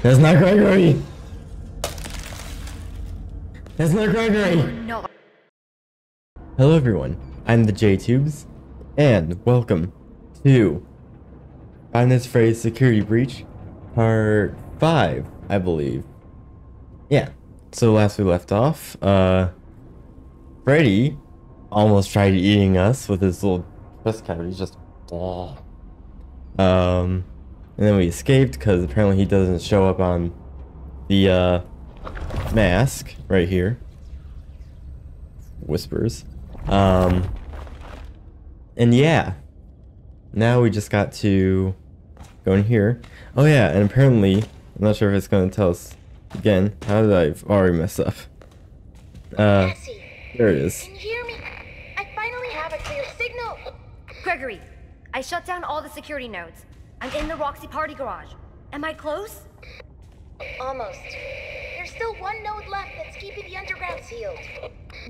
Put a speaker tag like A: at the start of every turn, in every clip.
A: That's not Gregory! That's not Gregory!
B: No.
A: Hello everyone, I'm the JayTubez, and welcome to Five Nights at Freddy's Security Breach, Part 5, I believe. Yeah, so last we left off, uh, Freddy almost tried eating us with his little chest cavity, just, um, and then we escaped because apparently he doesn't show up on the, uh, mask right here. Whispers. Um, and yeah, now we just got to go in here. Oh yeah, and apparently, I'm not sure if it's going to tell us again. How did I already mess up? Uh,
B: Cassie,
A: there it is.
B: can you hear me? I finally have a clear signal.
C: Gregory, I shut down all the security nodes. I'm in the Roxy party garage. Am I close?
B: Almost. There's still one node left that's keeping the underground sealed.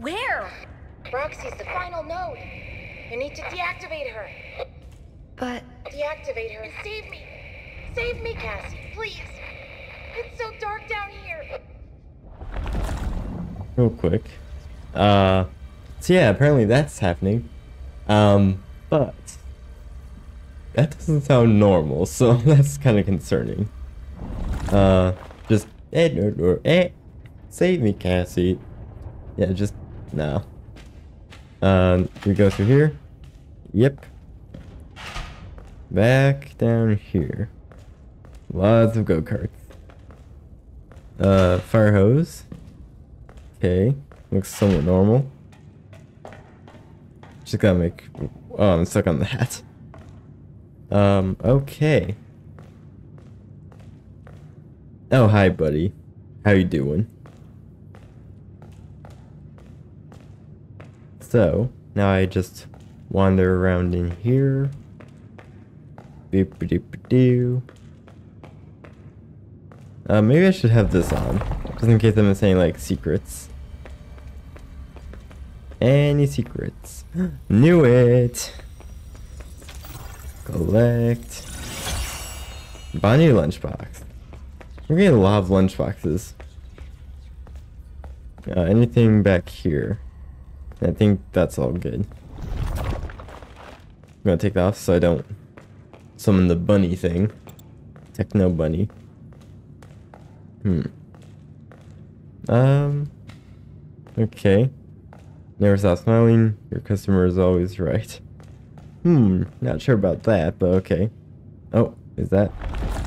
C: Where?
B: Roxy's the final node. You need to deactivate her.
C: But
B: Deactivate her and save me. Save me, Cassie, please. It's so dark down here.
A: real quick. Uh, so yeah, apparently that's happening. Um, but that doesn't sound normal, so that's kind of concerning. Uh, just eh, no, no, eh, save me, Cassie. Yeah, just no. Um, we go through here. Yep. Back down here. Lots of go karts. Uh, fire hose. Okay, looks somewhat normal. Just gotta make. Oh, I'm stuck on that. Um, okay. Oh, hi, buddy. How you doing? So, now I just wander around in here. Beep doop doo. Uh, maybe I should have this on, just in case I'm saying like secrets. Any secrets? Knew it. Collect. Bonnie lunchbox. We're getting a lot of lunchboxes. Uh, anything back here? I think that's all good. I'm gonna take that off so I don't summon the bunny thing. Techno bunny. Hmm. Um. Okay. Never stop smiling. Your customer is always right. Hmm. Not sure about that, but okay. Oh, is that?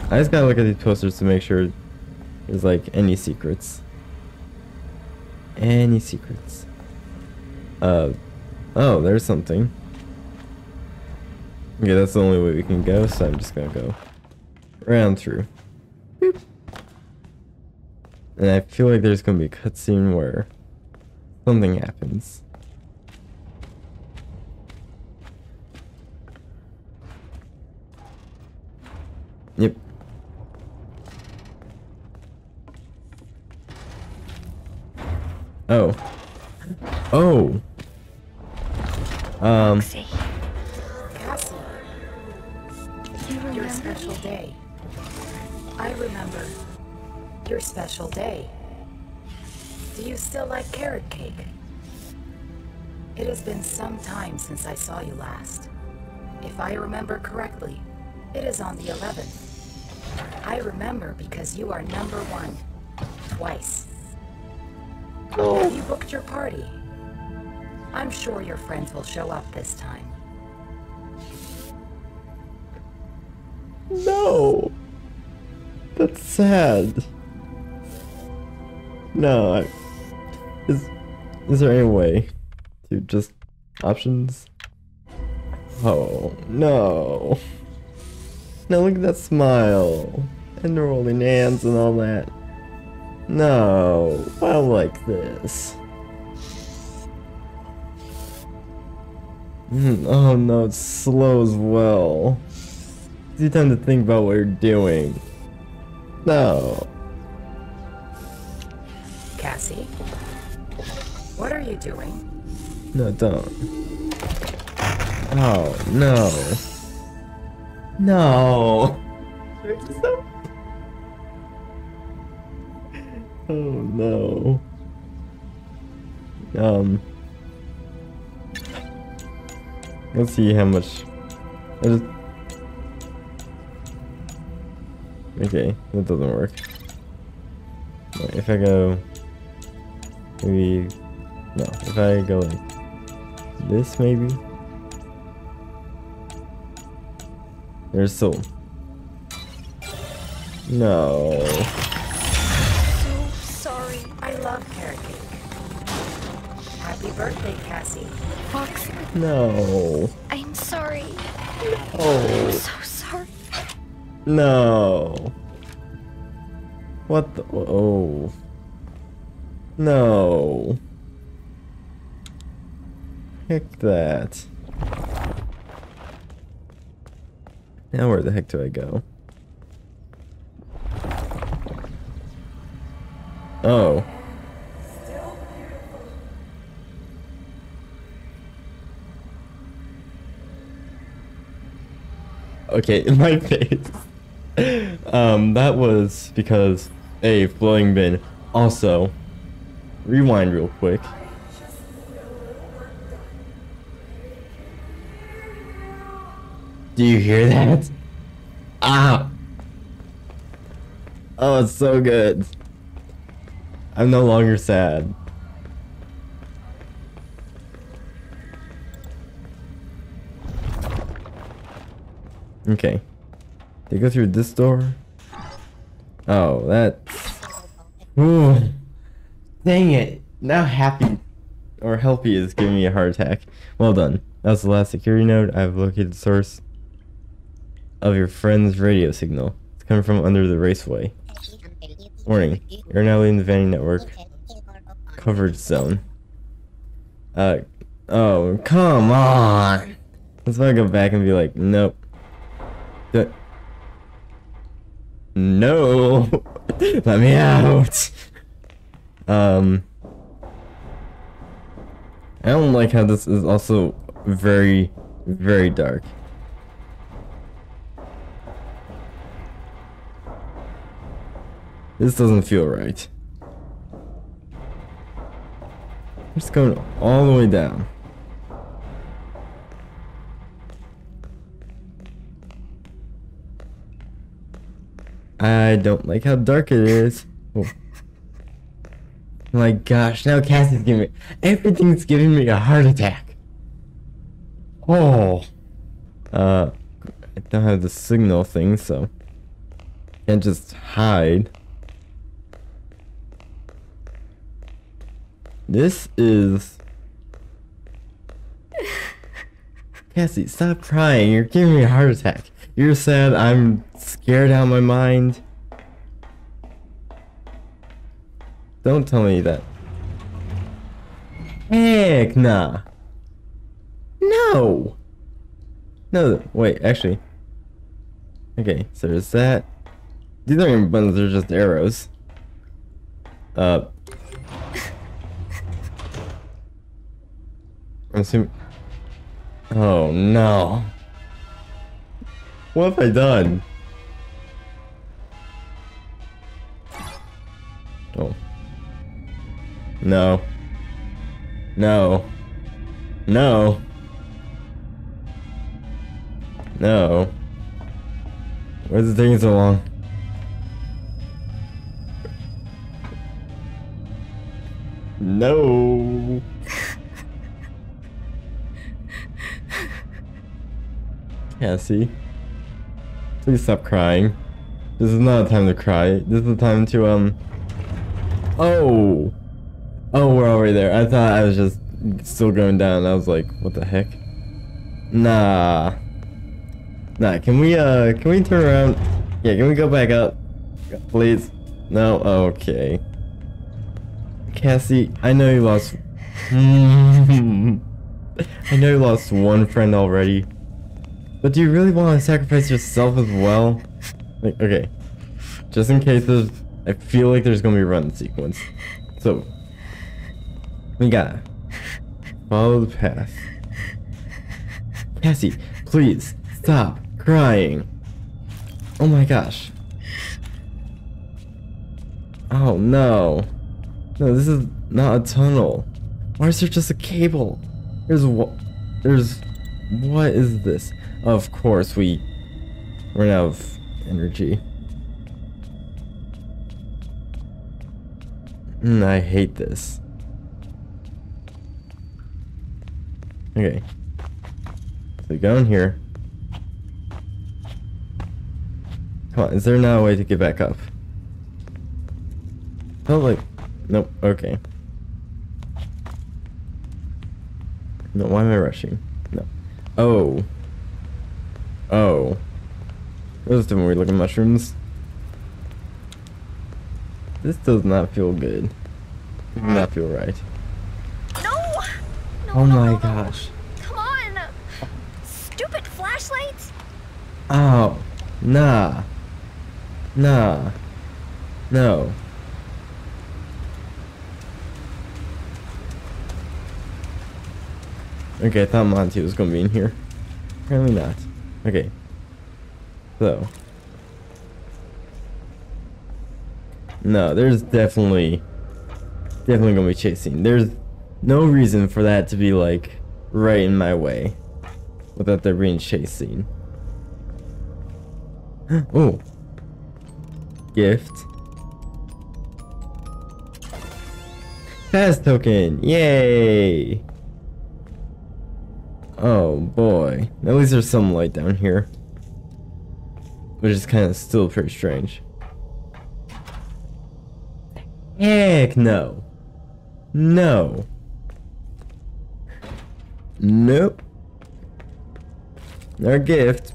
A: I just gotta look at these posters to make sure there's like any secrets. Any secrets. Uh. Oh, there's something. Okay, that's the only way we can go, so I'm just gonna go round through. Boop. And I feel like there's gonna be a cutscene where something happens. Yep. Oh. Oh. Um.
D: Your special day. I remember. Your special day. Do you still like carrot cake? It has been some time since I saw you last. If I remember correctly, it is on the 11th. I remember because you are number one. Twice. Oh. Have you booked your party? I'm sure your friends will show up this time.
A: No. That's sad. No, I, is is there any way to just options? Oh no. Now look at that smile and the rolling hands and all that. No, I like this. Mm, Oh no, it's slow as well. You time to think about what you're doing. No.
D: Cassie? What are you doing?
A: No, don't. Oh, no. No. No. Um. Let's see how much. Just... Okay, that doesn't work. Wait, If I go, maybe no. If I go like this, maybe. There's soul. No.
D: Birthday, Cassie.
B: Fox,
A: No.
B: I'm sorry.
A: Oh.
B: So sorry.
A: No. What the? Oh. No. Heck that. Now where the heck do I go? Oh. Okay, in my face. um, that was because a floating bin. Also, rewind real quick. Do you hear that? Ah! Oh, it's so good. I'm no longer sad. Okay. They go through this door. Oh, that's. Ooh. Dang it. Now Happy or Helpy is giving me a heart attack. Well done. That was the last security node. I've located the source of your friend's radio signal. It's coming from under the raceway. Warning. You're now leaving the Vanny network coverage zone. Uh, oh, come on. Let's not go back and be like, nope. No. Let me out. Um, I don't like how this is also very, very dark. This doesn't feel right. I'm Just going all the way down. I don't like how dark it is. Oh. My gosh, now Cassie's giving me everything's giving me a heart attack. Oh. Uh I don't have the signal thing, so can't just hide. This is Cassie, stop crying. You're giving me a heart attack. You're sad. I'm scared out of my mind. Don't tell me that. Heck nah. No. No, wait, actually. Okay, so there's that. These aren't even buttons, they're just arrows. Uh. I'm assuming. Oh no. What have I done? Oh. No. No. No. No. Why is it taking so long? No. Cassie. Please stop crying. This is not a time to cry. This is a time to, um... Oh! Oh, we're already there. I thought I was just still going down. I was like, what the heck? Nah. Nah, can we, uh, can we turn around? Yeah, can we go back up? Please? No? Okay. Cassie, I know you lost... I know you lost one friend already. But do you really want to sacrifice yourself as well? Like, okay. Just in case there's... I feel like there's gonna be a run sequence. So... We gotta... Follow the path. Cassie, please, stop crying. Oh my gosh. Oh no. No, this is not a tunnel. Why is there just a cable? There's what? There's what is this? Of course we run out of energy. Mm, I hate this. Okay. So go in here. Come on, is there not a way to get back up? Oh, like, nope, okay. No, why am I rushing? No. Oh. Oh. Those are different weird looking mushrooms. This does not feel good. Does not feel right.
C: No! No,
A: Oh
C: no,
A: my
C: no, no.
A: gosh.
C: Come on! Stupid flashlights!
A: Oh. Nah. Nah. No. Okay, I thought Monty was gonna be in here. Apparently not. Okay. So. No, there's definitely definitely gonna be chasing. There's no reason for that to be like right in my way without there being chasing. oh. Gift. Faz token! Yay! Oh boy. At least there's some light down here. Which is kind of still pretty strange. Heck no. No. Nope. Our gift.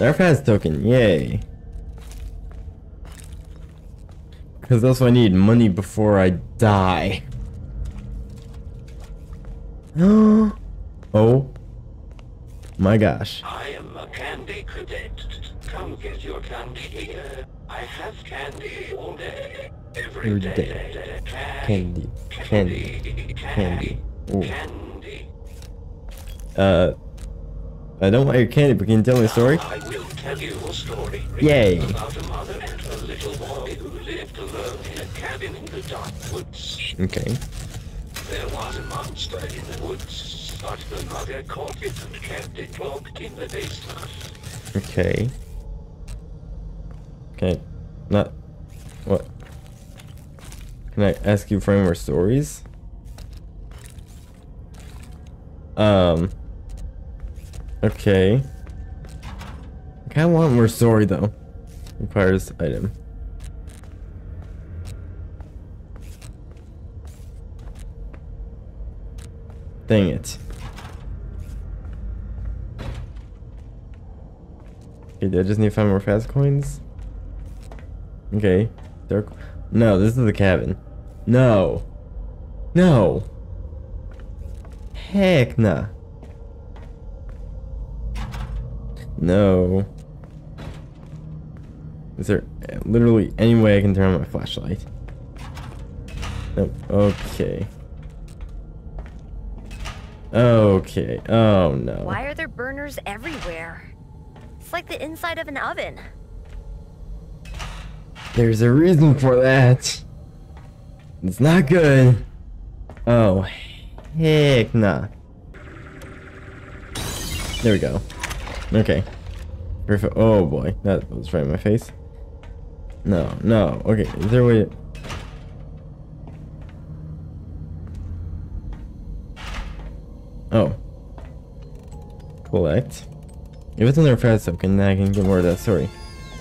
A: Our Faz token, yay. Because that's what I need, money before I die. oh. My gosh.
E: I am a candy cadet. Come get your candy here. I have candy all day. Every
A: Every
E: day.
A: day.
E: Cash,
A: Candy. Candy. Candy.
E: Candy.
A: Uh. I don't want your candy, but can you tell me a story?
E: I will tell you a story.
A: Yay.
E: About a mother and a little boy who lived alone in a cabin in the dark woods.
A: Okay.
E: There was a monster in the woods, but the mother caught it and kept it locked in the basement.
A: Okay. Okay. Not. What? Can I ask you for any more stories? Um. Okay. I kinda want more story though. Requires item. Dang it. Okay, I just need to find more Faz coins. Okay. Dark. No, this is the cabin. No. No. Heck nah. No. Is there literally any way I can turn on my flashlight? Nope. Okay. Okay. Oh no.
C: Why are there burners everywhere? It's like the inside of an oven.
A: There's a reason for that. It's not good. Oh, heck nah. There we go. Okay. Perfect. Oh boy, that was right in my face. No, no. Okay, is there a way? to- Oh. Collect. If it's another Faz token, then I can get more of that story.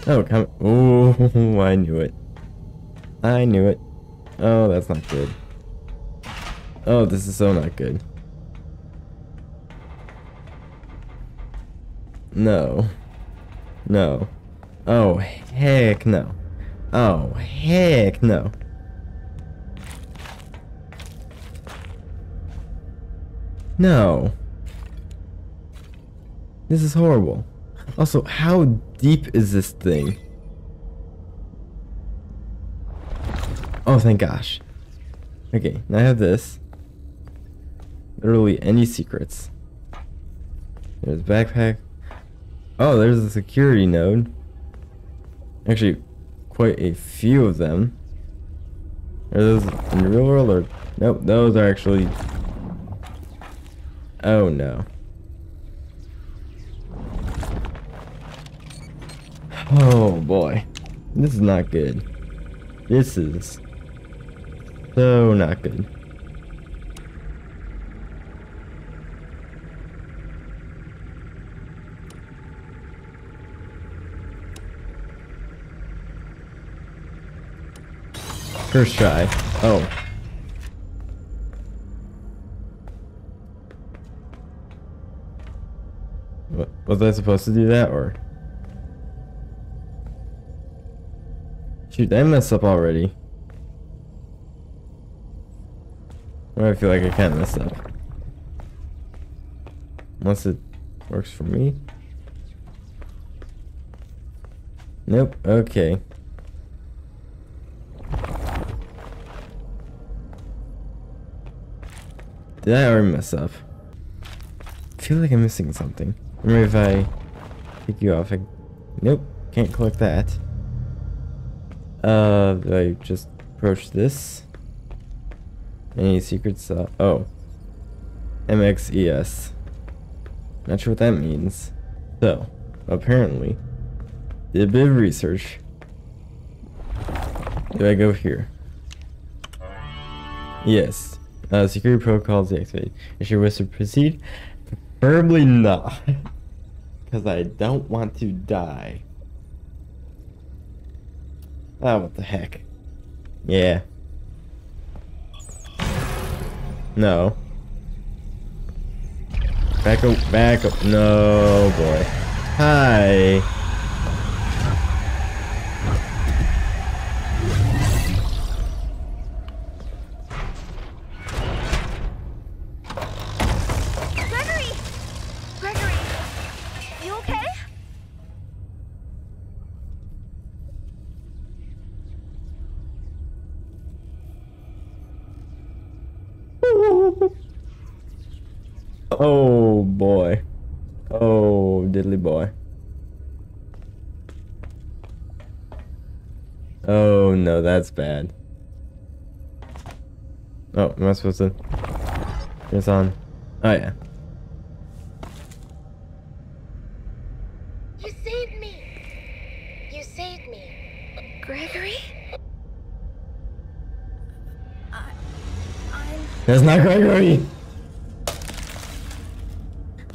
A: Oh, come. Oh, I knew it. I knew it. Oh, that's not good. Oh, this is so not good. No. No. Oh, heck no. Oh, heck no. No. This is horrible. Also, how deep is this thing? Oh, thank gosh. Okay, now I have this. Literally any secrets. There's backpack. Oh, there's a security node. Actually, quite a few of them. Are those in the real world or nope? Those are actually. Oh no. Oh boy, this is not good. This is so not good. First try. Oh. What, was I supposed to do that or? Shoot, I messed up already. I feel like I can't mess up. Unless it works for me. Nope, okay. Did I already mess up? I feel like I'm missing something. Remember if I pick you off, I... Nope, can't collect that. Uh, I just approach this? Any secrets? Uh, oh. MXES. Not sure what that means. So, apparently, did a bit of research. Do I go here? Yes. Uh, security protocols deactivated. Is your wish to proceed? Preferably not. Because I don't want to die. Oh, what the heck. Yeah. No. Back up, back up. No, boy. Hi. Oh no, that's bad. Oh, am I supposed to? It's on. Oh yeah.
B: You saved me. You saved me.
C: Gregory? I, I'm
A: That's not Gregory.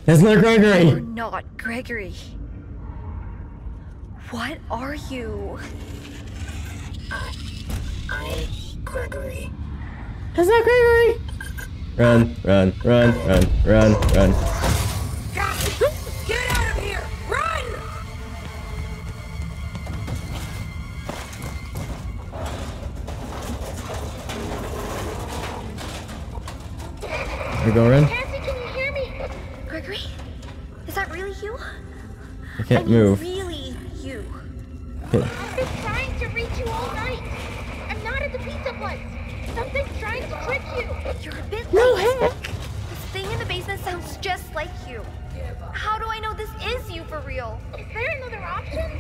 A: That's not Gregory.
C: You're not Gregory. What are you?
D: I'm Gregory.
A: That's not Gregory. Run, run, run, run, run, run.
D: Get out of here! Run!
A: You go run.
B: Cassie, can you hear me?
C: Gregory? Is that really you?
A: I can't
C: I mean,
A: move.
C: Really you?
A: Okay.
B: I've been trying to reach you all night. I'm not at the pizza place. Something's trying to trick you.
C: You're a bit no heck. This thing in the basement sounds just like you. How do I know this is you for real?
B: Is there another option?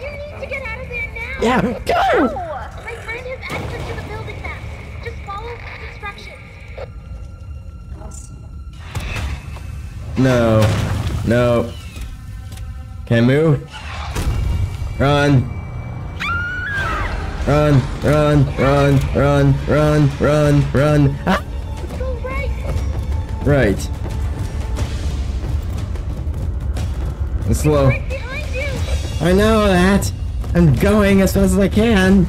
B: You need to get out of there now.
A: Yeah, go.
C: Oh!
B: My friend has access to the building map. Just follow his instructions.
A: No. No. Can't move. Run. Run, run, run, run, run, run, run. Ah,
B: right.
A: It's slow. I know that. I'm going as fast as I can.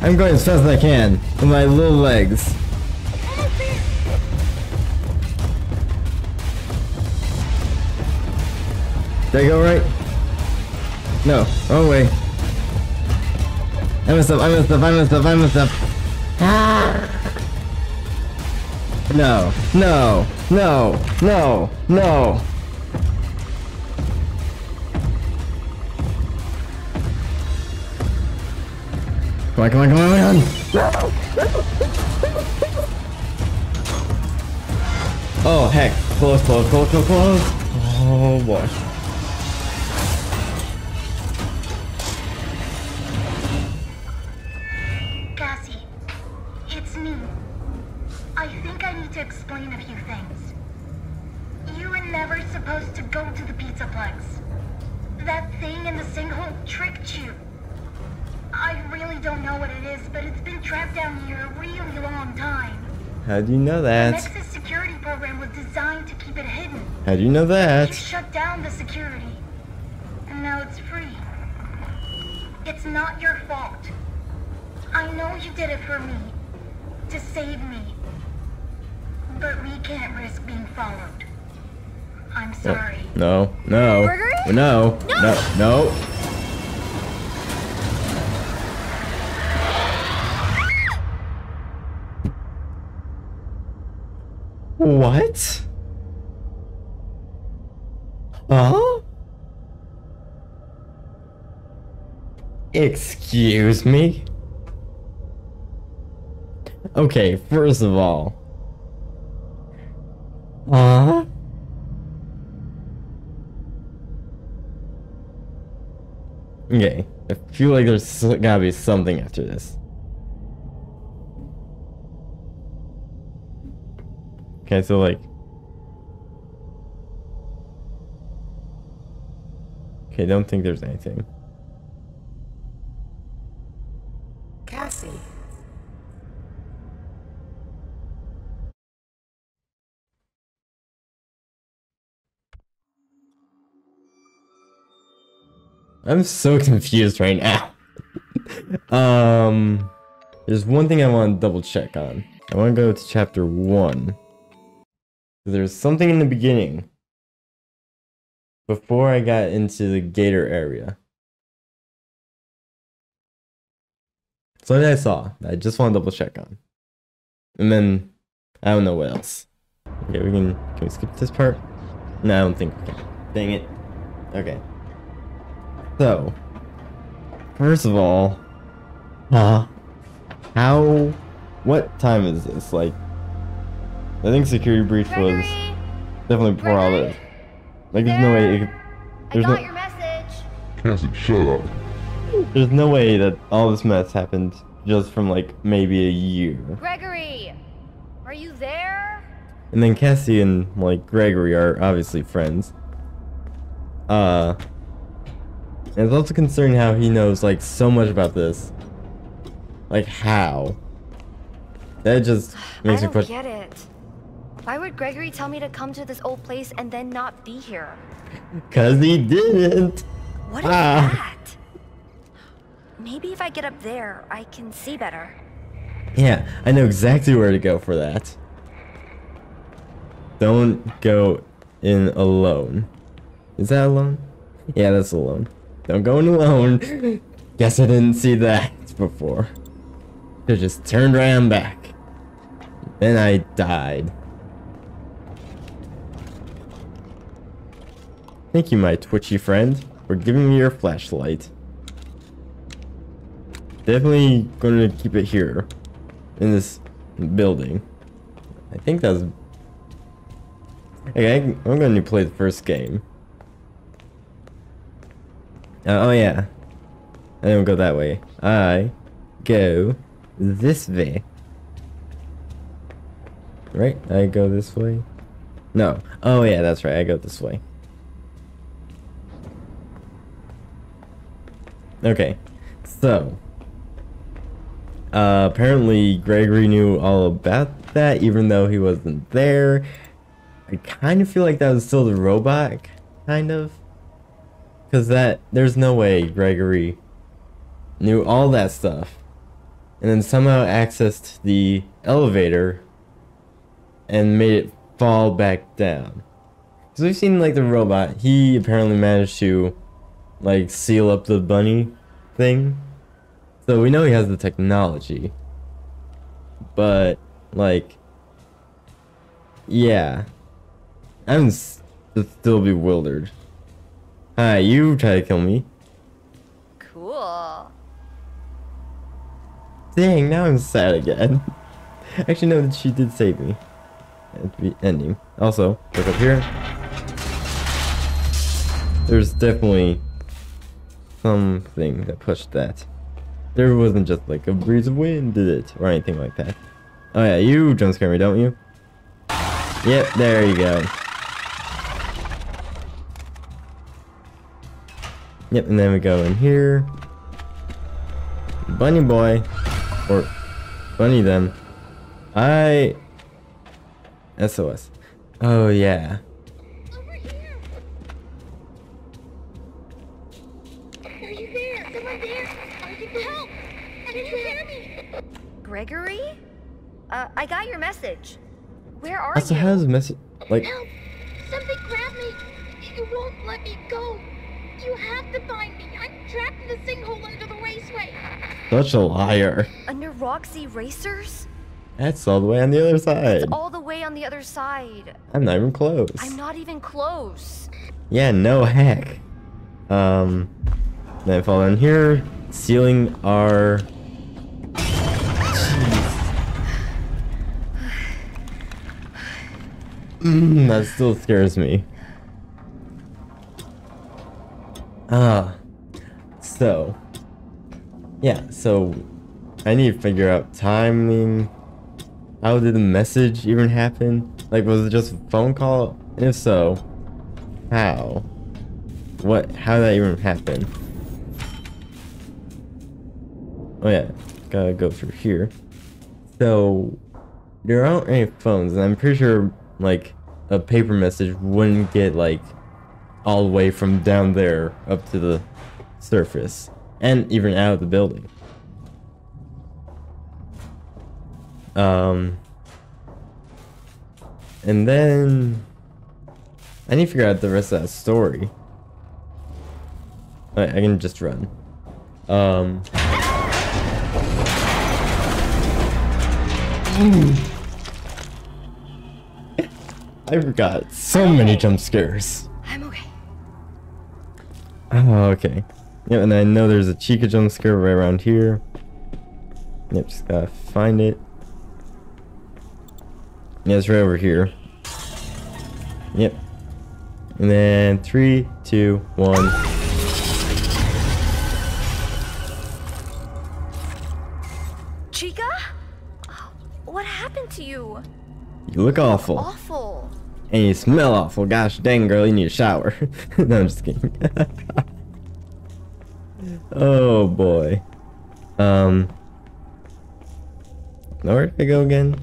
A: I'm going as fast as I can with my little legs. Did I go right? No, wrong way. I messed up, I messed up, I messed up, I messed up. No, no, no, no, no. Come on, come on, come on, come on. Oh heck, close, close, close, close, close. Oh boy.
B: Really don't know what it is, but it's been trapped down here a really long time.
A: How do you know
B: The
A: that?
B: Nexus security program was designed to keep it hidden.
A: How do you know
B: You
A: that?
B: shut down the security. And now it's free. It's not your fault. I know you did it for me. To save me. But we can't risk being followed. I'm sorry.
A: No, no,
C: Gregory?
A: no, no, no. What? Huh? Excuse me? Okay, first of all. Huh? Okay, I feel like there's gotta be something after this. Okay, so like. Okay, don't think there's anything.
D: Cassie,
A: I'm so confused right now. um, there's one thing I want to double check on. I want to go to chapter one. There's something in the beginning before I got into the gator area. Something I saw I just want to double check on. And then I don't know what else. Okay, we can can we skip this part? No, I don't think we can. Dang it. Okay. So, first of all, uh, how, what time is this? Like, I think security breach was definitely before all this. Like, there's no way, it could,
C: I got
A: no,
C: your message.
F: Cassie, shut up.
A: there's no way that all this mess happened just from like maybe a year.
C: Gregory, are you there?
A: And then Cassie and like Gregory are obviously friends. Uh, and it's also concerning how he knows like so much about this. Like how? That just makes
C: I
A: me
C: don't
A: question.
C: get it. Why would Gregory tell me to come to this old place and then not be here?
A: Cause he didn't.
C: What is
A: Ah.
C: that? Maybe if I get up there, I can see better.
A: Yeah, I know exactly where to go for that. Don't go in alone. Is that alone? Yeah, that's alone. Don't go in alone. Guess I didn't see that before. Could've just turned around back. Then I died. Thank you, my twitchy friend, for giving me your flashlight. Definitely gonna keep it here. In this building. I think that's... Okay, I'm gonna play the first game. Uh, oh yeah. I don't go that way. I go this way. Right? I go this way? No. Oh yeah, that's right. I go this way. Okay. So. Uh, apparently Gregory knew all about that, even though he wasn't there. I kind of feel like that was still the robot, kind of. Because that, there's no way Gregory knew all that stuff. And then somehow accessed the elevator and made it fall back down. Because we've seen, like, the robot, he apparently managed to, like, seal up the bunny thing. So we know he has the technology. But, like, yeah. I'm s- still bewildered. Hi, you try to kill me.
C: Cool.
A: Dang, now I'm sad again. Actually, no, that she did save me. at the ending. Also, look up here. There's definitely something that pushed that. There wasn't just like a breeze of wind did it or anything like that. Oh yeah, you jump scare me, don't you? Yep, there you go. Yep, and then we go in here. Bunny boy. Or bunny them. I SOS. Oh yeah.
B: Over here! Are you there? Someone there? Are you help? Can you hear me?
C: Gregory? Uh, I got your message. Where are
A: Also
C: you?
A: has a message like
B: Help! Something grabbed me! You won't let me go! You have to find me! I'm trapped in the sinkhole under the raceway!
A: such a liar.
C: Under Roxy Racers?
A: That's all the way on the other side.
C: It's all the way on the other side.
A: I'm not even close.
C: I'm not even close.
A: Yeah, no heck. Um, then I fall down here, sealing our. Mm, that still scares me. Ah, so yeah, so I need to figure out timing. How did the message even happen? Like, was it just a phone call? And if so, how? What? How did that even happen? Oh yeah, gotta go through here. So there aren't any phones, and I'm pretty sure like a paper message wouldn't get like all the way from down there up to the surface, and even out of the building. Um, and then I need to figure out the rest of that story. I, I can just run. Um. I forgot so many jump scares.
C: I'm okay.
A: Oh, okay. Yep, and I know there's a Chica jump scare right around here. Yep, just gotta find it. Yeah, it's right over here. Yep. And then three, two, one.
C: Chica? Oh, What happened to you?
A: You look awful.
C: Awful.
A: And you smell awful. Gosh dang, girl, you need a shower. no, I'm just kidding. oh boy. Um. Where did I go again?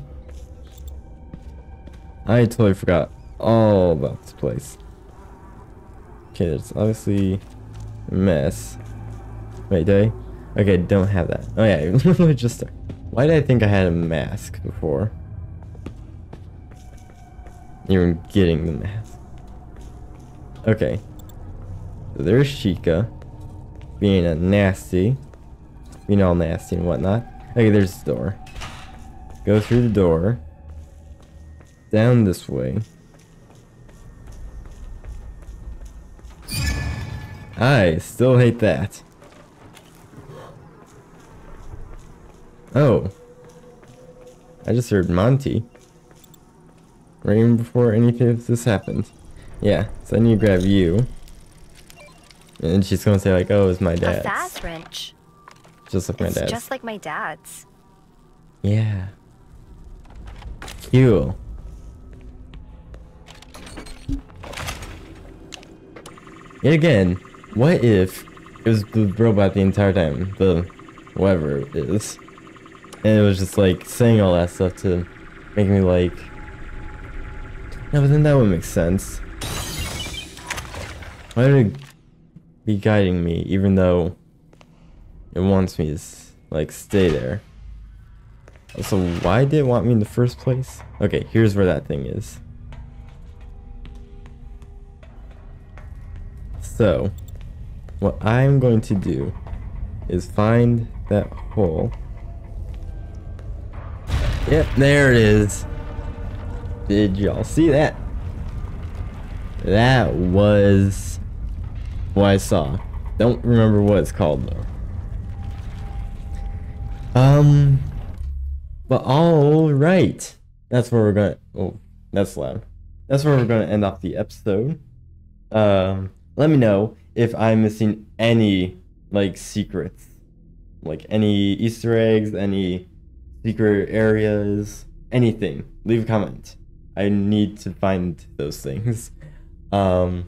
A: I totally forgot all about this place. Okay, there's obviously mess. Wait, did I? Okay, don't have that. Oh yeah, just. Why did I think I had a mask before? Even getting the mask. Okay. So there's Chica. Being a nasty. Being all nasty and whatnot. Okay, there's the door. Go through the door. Down this way. I still hate that. Oh. I just heard Monty. Right even before anything of this happened. Yeah, so I need to grab you. And she's gonna say like, oh, it's my dad's.
C: A Faz-Wrench.
A: Just like my
C: It's
A: dad's.
C: just like my dad's.
A: Yeah. Cool. Yet again, what if it was the robot the entire time? The whatever it is. And it was just like saying all that stuff to make me like No, but then that would make sense. Why would it be guiding me even though it wants me to like stay there? So why did it want me in the first place? Okay, here's where that thing is. So, what I'm going to do is find that hole. Yep, there it is. Did y'all see that? That was what I saw. Don't remember what it's called though. Um, but all right, that's where we're going. Oh, That's loud. That's where we're gonna end off the episode. Um, let me know if I'm missing any like secrets, like any Easter eggs, any secret areas, anything. Leave a comment. I need to find those things. Um,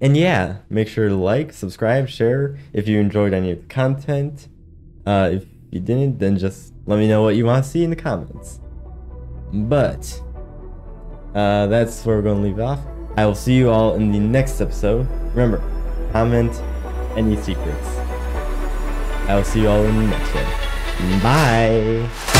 A: and yeah, make sure to like, subscribe, share if you enjoyed any of the content. Uh, if you didn't, then just let me know what you want to see in the comments. But uh, that's where we're going to leave off. I will see you all in the next episode. Remember, comment any secrets. I will see you all in the next one. Bye.